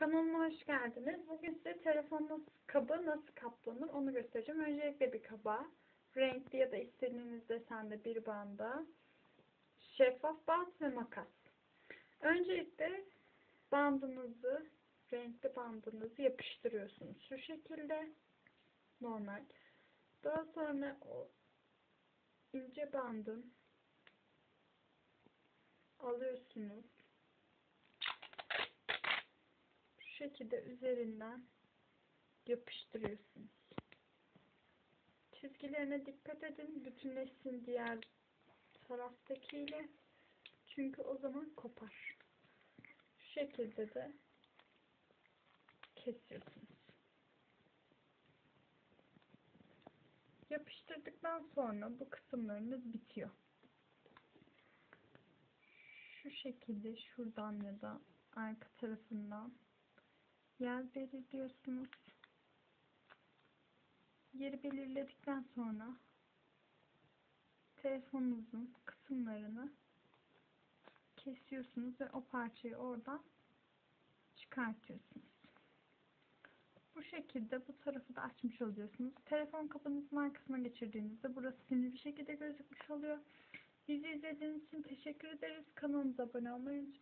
Kanalıma hoş geldiniz. Bugün size telefonun kabı nasıl kaplanır onu göstereceğim. Öncelikle bir kaba, renkli ya da istediğiniz desende bir banda, şeffaf bant ve makas. Öncelikle bandınızı, renkli bandınızı yapıştırıyorsunuz. Şu şekilde normal. Daha sonra o ince bandın alıyorsunuz. Şu şekilde üzerinden yapıştırıyorsunuz. Çizgilerine dikkat edin. Bütünleşsin diğer taraftakiyle. Çünkü o zaman kopar. Şu şekilde de kesiyorsunuz. Yapıştırdıktan sonra bu kısımlarınız bitiyor. Şu şekilde şuradan ya da arka tarafından yer belirliyorsunuz. Yeri belirledikten sonra telefonunuzun kısımlarını kesiyorsunuz ve o parçayı oradan çıkartıyorsunuz. Bu şekilde bu tarafı da açmış oluyorsunuz. Telefon kapınızın arkasına geçirdiğinizde burası simli bir şekilde gözükmüş oluyor. Bizi izlediğiniz için teşekkür ederiz. Kanalımıza abone olmayı unutmayın.